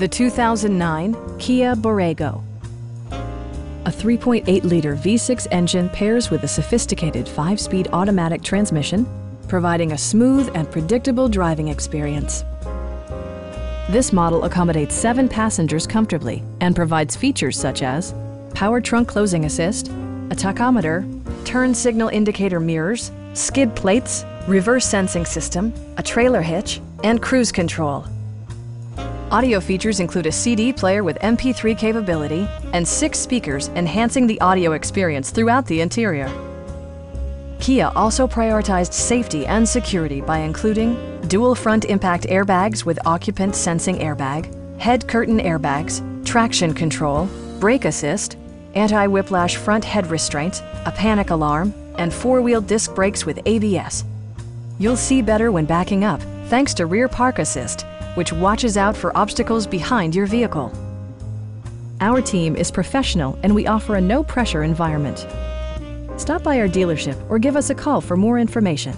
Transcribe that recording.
The 2009 Kia Borrego. A 3.8-liter V6 engine pairs with a sophisticated 5-speed automatic transmission, providing a smooth and predictable driving experience. This model accommodates seven passengers comfortably and provides features such as power trunk closing assist, a tachometer, turn signal indicator mirrors, skid plates, reverse sensing system, a trailer hitch, and cruise control. Audio features include a CD player with MP3 capability and six speakers enhancing the audio experience throughout the interior. Kia also prioritized safety and security by including dual front impact airbags with occupant sensing airbag, head curtain airbags, traction control, brake assist, anti-whiplash front head restraints, a panic alarm, and four-wheel disc brakes with ABS. You'll see better when backing up thanks to rear park assist, which watches out for obstacles behind your vehicle. Our team is professional and we offer a no-pressure environment. Stop by our dealership or give us a call for more information.